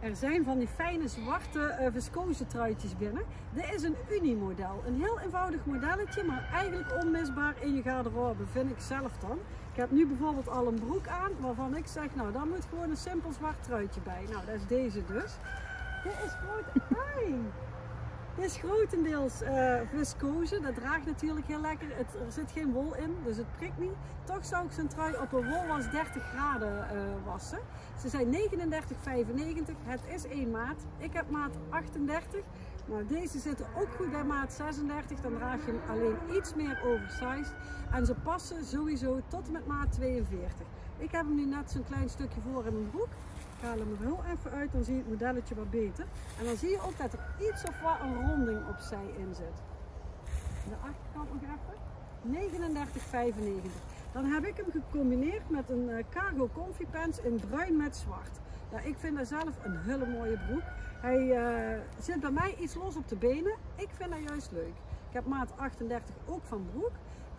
Er zijn van die fijne zwarte uh, viscose truitjes binnen. Dit is een Uni-model. Een heel eenvoudig modelletje, maar eigenlijk onmisbaar in je garderobe, vind ik zelf dan. Ik heb nu bijvoorbeeld al een broek aan, waarvan ik zeg, nou dan moet gewoon een simpel zwart truitje bij. Nou, dat is deze dus. Dit is groot. Ai! Is grotendeels uh, viscose. Dat draagt natuurlijk heel lekker. Het, er zit geen wol in, dus het prikt niet. Toch zou ik zijn trui op een wolwas 30 graden uh, wassen. Ze zijn 39,95. Het is 1 maat. Ik heb maat 38. Nou, deze zitten ook goed bij maat 36. Dan draag je hem alleen iets meer oversized. En ze passen sowieso tot en met maat 42. Ik heb hem nu net zo'n klein stukje voor in mijn broek. Ik haal hem er heel even uit, dan zie je het modelletje wat beter. En dan zie je ook dat er iets of wat een ronding opzij in zit. De achterkant nog even. 39,95. Dan heb ik hem gecombineerd met een eh, cargo comfy pants in bruin met zwart. Ja, ik vind dat zelf een hele mooie broek. Hij uh, zit bij mij iets los op de benen. Ik vind dat juist leuk. Ik heb maat 38 ook van broek.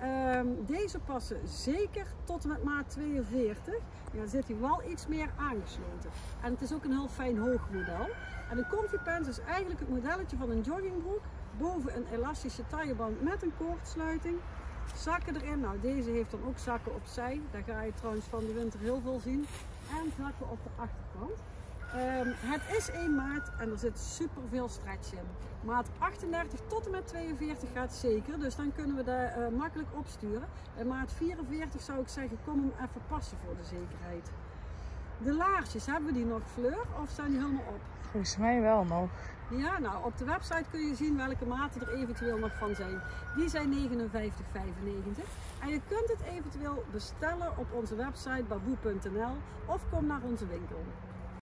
Um, deze passen zeker tot en met maat 42. Ja, dan zit hij wel iets meer aangesloten. En het is ook een heel fijn hoog model. En een comfy pants is eigenlijk het modelletje van een joggingbroek. Boven een elastische tailleband met een koordsluiting. Zakken erin. Nou, deze heeft dan ook zakken opzij. Daar ga je trouwens van de winter heel veel zien. En zakken op de achterkant. Um, het is 1 maat en er zit super veel stretch in. Maat 38 tot en met 42 gaat zeker, dus dan kunnen we dat uh, makkelijk opsturen. Bij maat 44 zou ik zeggen, kom hem even passen voor de zekerheid. De laarsjes, hebben we die nog fleur of zijn die helemaal op? Volgens mij wel nog. Ja, nou op de website kun je zien welke maten er eventueel nog van zijn. Die zijn 59,95 en je kunt het eventueel bestellen op onze website baboe.nl of kom naar onze winkel.